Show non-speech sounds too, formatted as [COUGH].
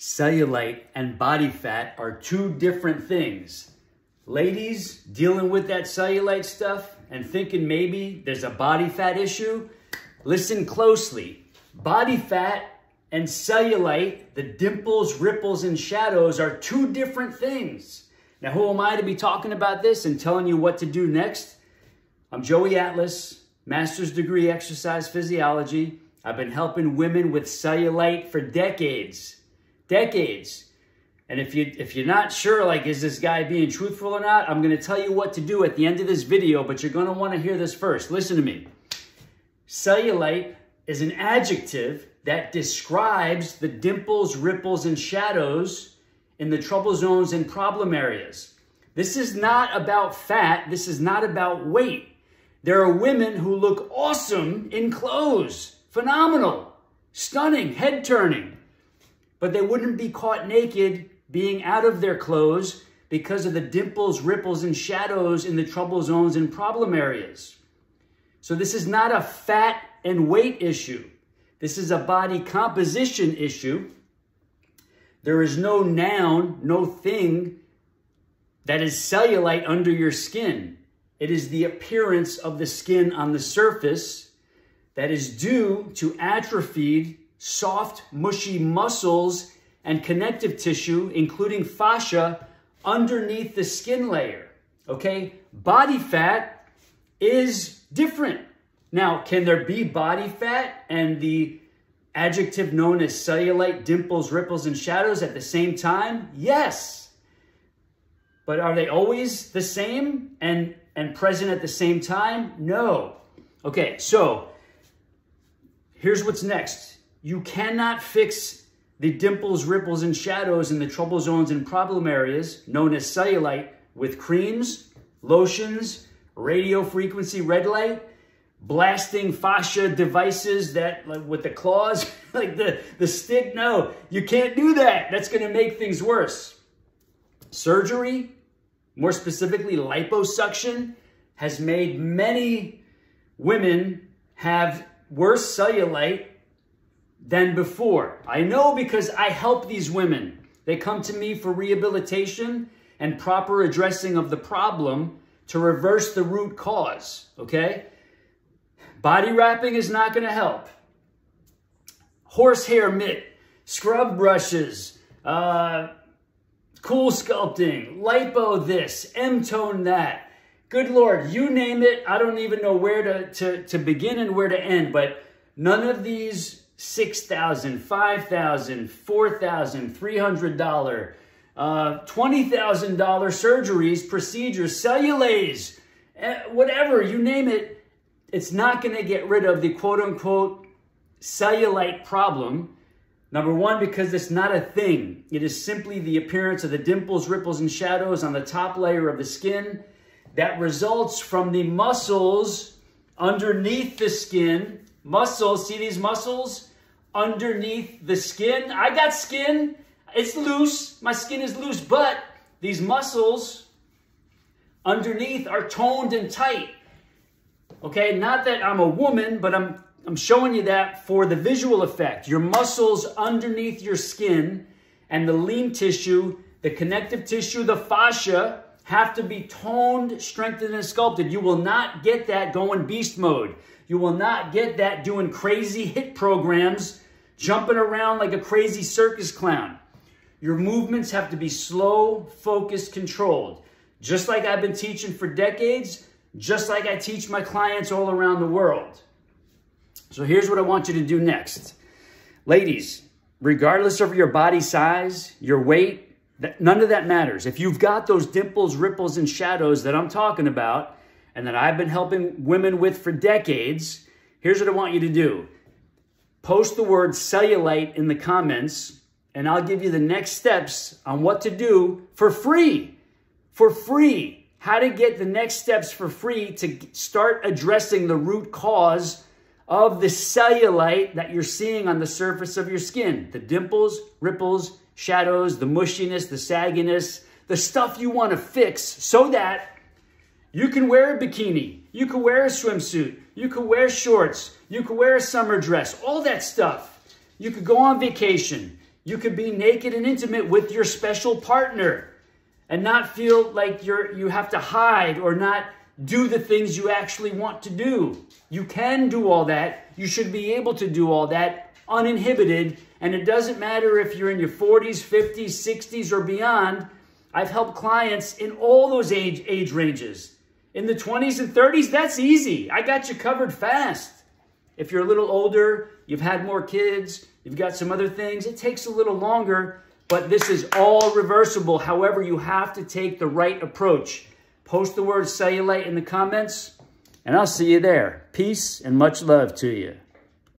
cellulite and body fat are two different things. Ladies dealing with that cellulite stuff and thinking maybe there's a body fat issue, listen closely. Body fat and cellulite, the dimples, ripples, and shadows are two different things. Now, who am I to be talking about this and telling you what to do next? I'm Joey Atlas, master's degree exercise physiology. I've been helping women with cellulite for decades decades. And if you if you're not sure, like, is this guy being truthful or not? I'm going to tell you what to do at the end of this video, but you're going to want to hear this first. Listen to me. Cellulite is an adjective that describes the dimples, ripples, and shadows in the trouble zones and problem areas. This is not about fat. This is not about weight. There are women who look awesome in clothes, phenomenal, stunning, head turning but they wouldn't be caught naked being out of their clothes because of the dimples, ripples, and shadows in the trouble zones and problem areas. So this is not a fat and weight issue. This is a body composition issue. There is no noun, no thing that is cellulite under your skin. It is the appearance of the skin on the surface that is due to atrophied soft, mushy muscles and connective tissue, including fascia, underneath the skin layer. Okay? Body fat is different. Now, can there be body fat and the adjective known as cellulite, dimples, ripples, and shadows at the same time? Yes. But are they always the same and, and present at the same time? No. Okay, so here's what's next. You cannot fix the dimples, ripples, and shadows in the trouble zones and problem areas known as cellulite with creams, lotions, radio frequency red light, blasting fascia devices that like with the claws, [LAUGHS] like the, the stick. No, you can't do that. That's going to make things worse. Surgery, more specifically liposuction, has made many women have worse cellulite than before. I know because I help these women. They come to me for rehabilitation and proper addressing of the problem to reverse the root cause, okay? Body wrapping is not going to help. Horsehair mitt, scrub brushes, uh, cool sculpting, lipo this, Emtone that. Good Lord, you name it. I don't even know where to, to, to begin and where to end, but none of these $6,000, $5,000, $4,000, $300, uh, $20,000 surgeries, procedures, Cellulaze, eh, whatever, you name it, it's not going to get rid of the quote unquote cellulite problem. Number one, because it's not a thing. It is simply the appearance of the dimples, ripples, and shadows on the top layer of the skin that results from the muscles underneath the skin. Muscles, see these muscles? Underneath the skin. I got skin. It's loose. My skin is loose, but these muscles underneath are toned and tight. Okay, not that I'm a woman, but I'm I'm showing you that for the visual effect. Your muscles underneath your skin and the lean tissue, the connective tissue, the fascia have to be toned, strengthened, and sculpted. You will not get that going beast mode. You will not get that doing crazy HIIT programs, jumping around like a crazy circus clown. Your movements have to be slow, focused, controlled. Just like I've been teaching for decades, just like I teach my clients all around the world. So here's what I want you to do next. Ladies, regardless of your body size, your weight, none of that matters. If you've got those dimples, ripples, and shadows that I'm talking about, and that I've been helping women with for decades, here's what I want you to do. Post the word cellulite in the comments, and I'll give you the next steps on what to do for free. For free. How to get the next steps for free to start addressing the root cause of the cellulite that you're seeing on the surface of your skin. The dimples, ripples, shadows, the mushiness, the sagginess, the stuff you want to fix so that you can wear a bikini. You can wear a swimsuit. You can wear shorts. You can wear a summer dress. All that stuff. You could go on vacation. You could be naked and intimate with your special partner and not feel like you're you have to hide or not do the things you actually want to do. You can do all that. You should be able to do all that uninhibited. And it doesn't matter if you're in your 40s, 50s, 60s, or beyond. I've helped clients in all those age, age ranges. In the 20s and 30s, that's easy. I got you covered fast. If you're a little older, you've had more kids, you've got some other things, it takes a little longer, but this is all reversible. However, you have to take the right approach. Post the word cellulite in the comments, and I'll see you there. Peace and much love to you.